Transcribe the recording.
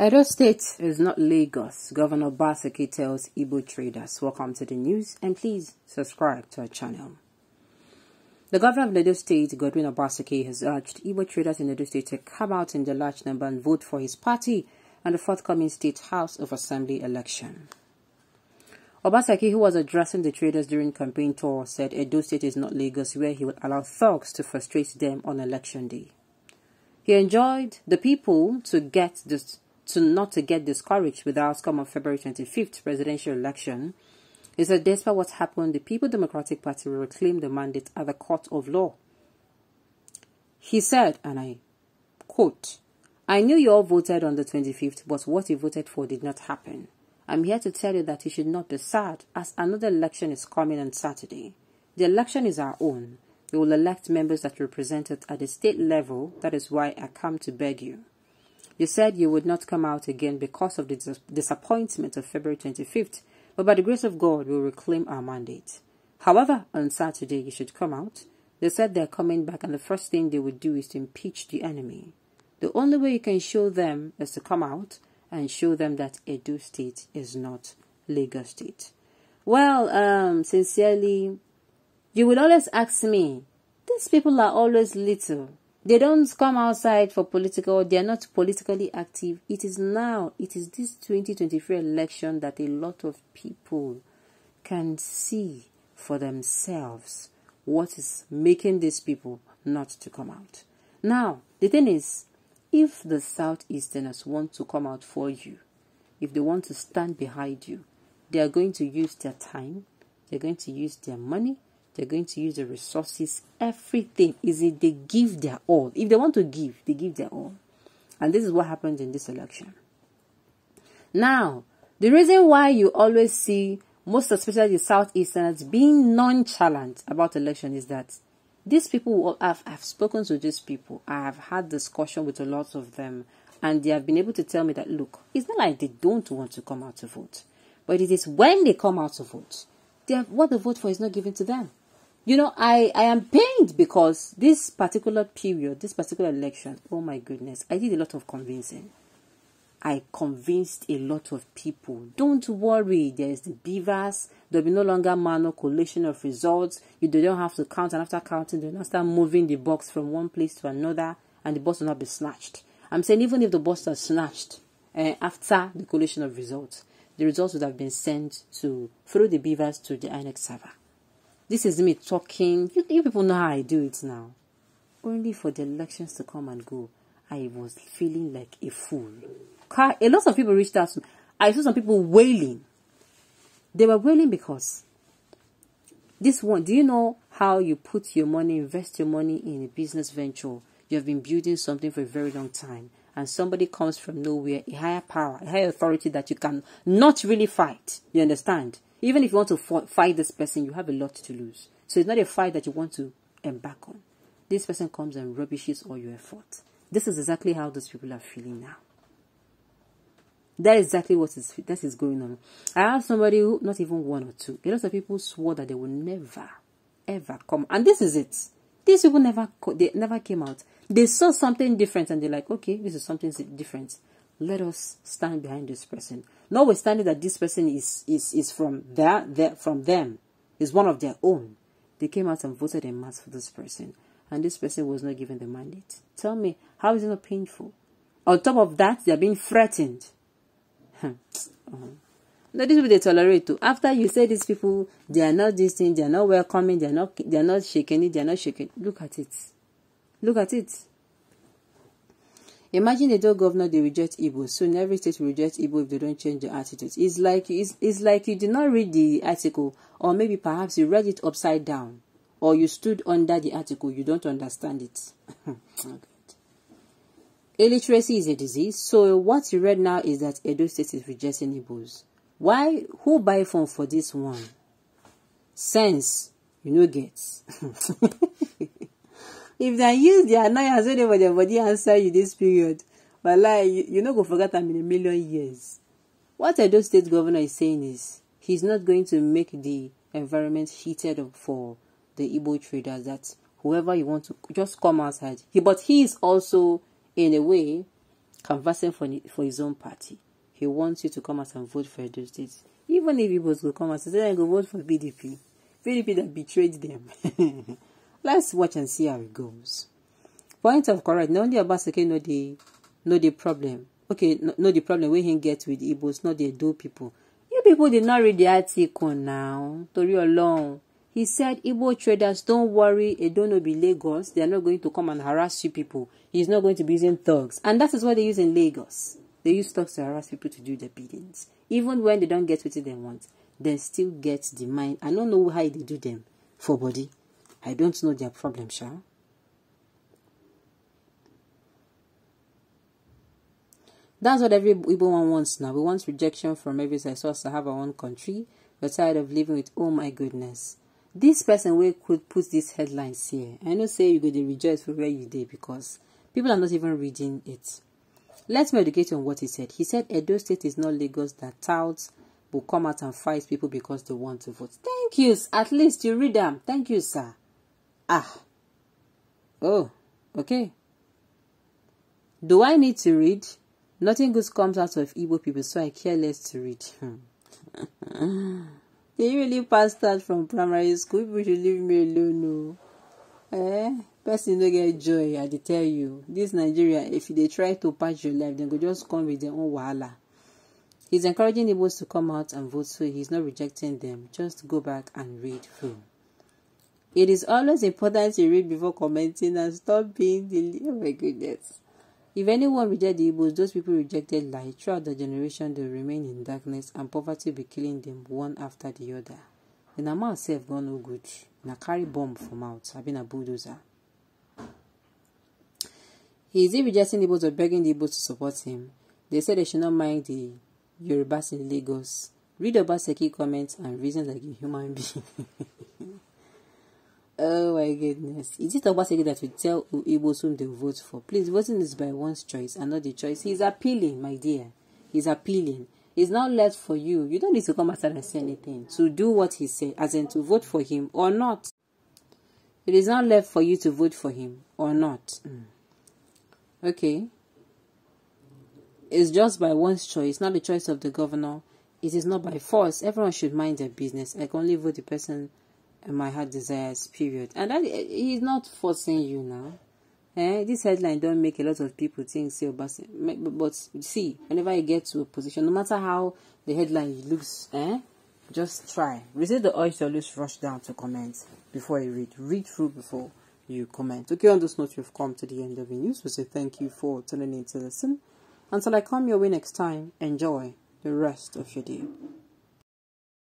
Edo State is not Lagos. Governor Obaseki tells Igbo traders. Welcome to the news and please subscribe to our channel. The governor of Edo State, Godwin Obaseki, has urged Igbo traders in Edo State to come out in the large number and vote for his party and the forthcoming State House of Assembly election. Obaseki, who was addressing the traders during campaign tour, said Edo State is not Lagos where he would allow thugs to frustrate them on election day. He enjoyed the people to get this to not to get discouraged with the outcome of February 25th presidential election. He said despite what happened, the People Democratic Party will reclaim the mandate at the court of law. He said, and I quote, I knew you all voted on the 25th, but what you voted for did not happen. I'm here to tell you that you should not be sad, as another election is coming on Saturday. The election is our own. We will elect members that represent it at the state level. That is why I come to beg you. You said you would not come out again because of the dis disappointment of February 25th, but by the grace of God, we will reclaim our mandate. However, on Saturday, you should come out. They said they're coming back, and the first thing they would do is to impeach the enemy. The only way you can show them is to come out and show them that Edo State is not Lagos State. Well, um, sincerely, you will always ask me, these people are always little. They don't come outside for political, they are not politically active. It is now, it is this 2023 election that a lot of people can see for themselves what is making these people not to come out. Now, the thing is, if the Southeasterners want to come out for you, if they want to stand behind you, they are going to use their time, they're going to use their money, they're going to use the resources, everything is it they give their all. If they want to give, they give their all. And this is what happened in this election. Now, the reason why you always see most especially the Southeasterners being nonchalant about election is that these people I've, I've spoken to these people i have had discussion with a lot of them and they have been able to tell me that look it's not like they don't want to come out to vote but it is when they come out to vote they have, what they vote for is not given to them you know i i am pained because this particular period this particular election oh my goodness i did a lot of convincing I convinced a lot of people. Don't worry, there's the BVAS. There'll be no longer manual collation of results. You don't have to count, and after counting, they'll not start moving the box from one place to another, and the box will not be snatched. I'm saying even if the box are snatched uh, after the collation of results, the results would have been sent to through the BVAS to the INEC server. This is me talking. You, you people know how I do it now. Only for the elections to come and go, I was feeling like a fool a lot of people reached out to me. I saw some people wailing. They were wailing because this one, do you know how you put your money, invest your money in a business venture? You have been building something for a very long time, and somebody comes from nowhere, a higher power, a higher authority that you can not really fight. You understand? Even if you want to fight this person, you have a lot to lose. So it's not a fight that you want to embark on. This person comes and rubbishes all your effort. This is exactly how those people are feeling now. That is exactly what is that is going on. I have somebody who not even one or two. A lot of people swore that they will never, ever come, and this is it. These people never they never came out. They saw something different, and they're like, okay, this is something different. Let us stand behind this person. Notwithstanding that this person is is is from their, their from them, is one of their own. They came out and voted in mass for this person, and this person was not given the mandate. Tell me, how is it not painful? On top of that, they are being threatened uh-huh. No, this will they tolerate too. After you say these people, they are not this thing, they are not welcoming, they are not, they are not shaking it, they are not shaking. Look at it. Look at it. Imagine the dog governor they reject Igbo. Soon every state will reject Igbo if they don't change their attitudes. It's like it's, it's like you did not read the article, or maybe perhaps you read it upside down, or you stood under the article. You don't understand it. Oh, okay. Illiteracy is a disease. So what you read now is that Edo State is rejecting Igbos. Why? Who buy phone for this one? Sense. You know gets. if they use the annoyance whenever their body answer you this period, but like you, you know go forget them in a million years. What Edo State governor is saying is he's not going to make the environment heated up for the Igbo traders that whoever you want to just come outside. He, but he is also in a way canvassing for, for his own party. He wants you to come out and vote for Edo State. Even if people will come out and say, I go vote for PDP. PDP that betrayed them. Let's watch and see how it goes. Point of correct. Not only Obaseki know the know the problem. Okay, no, the problem where he get with Igbos, not the Edo people. You people did not read the article now. Tori alone. He said, Igbo traders, don't worry, it don't be Lagos. They are not going to come and harass you people. He's not going to be using thugs. And that is what they use in Lagos. They use thugs to harass people to do their biddings. Even when they don't get what they want, they still get the mind. I don't know how they do them for body. I don't know their problem, Sha. That's what every Igbo wants now. We want rejection from every side. So to have our own country. We're tired of living with, oh my goodness. This person will could put these headlines here. I know say you go to rejoice for where you did because people are not even reading it. Let me educate you on what he said. He said Edo State is not Lagos that touts will come out and fight people because they want to vote. Thank you. At least you read them. Thank you, sir. Ah. Oh, okay. Do I need to read? Nothing good comes out of Igbo people, so I care less to read. Hmm. they really passed out from primary school. People should leave me alone. No. Eh? Person don't get joy, I tell you. This Nigeria, if they try to patch your life, they go just come with their own wahala. He's encouraging Igbos to come out and vote, so he's not rejecting them. Just go back and read through. It is always important to read before commenting and stop being the. Oh my goodness. If anyone reject the Igbos, those people rejected light. Throughout the generation, they remain in darkness and poverty be killing them one after the other. The Nama self gone no good. Na carry bomb from out. I've been a bulldozer. He is rejecting the Igbos or begging the Igbos to support him. They said they should not mind the Yorubas in Lagos. Read Obaseki comments and reasons like a human being. Oh my goodness. Is it Obaseki that will tell Igbos whom they vote for? Please, voting is by one's choice and not the choice. He's appealing, my dear. He's appealing. It's not left for you. You don't need to come outside and say anything. To do what he said, as in to vote for him or not. It is not left for you to vote for him or not. Mm. Okay. It's just by one's choice, not the choice of the governor. It is not by force. Everyone should mind their business. I can only vote the person my heart desires, period. And that he's not forcing you now. Eh? This headline don't make a lot of people think Obasi. But see, whenever you get to a position, no matter how the headline looks, eh? Just try. Resist the urge to always rush down to comment before you read. Read through before you comment. Okay, on this note, you've come to the end of the news. We say thank you for tuning in to listen. Until I come your way next time, enjoy the rest of your day.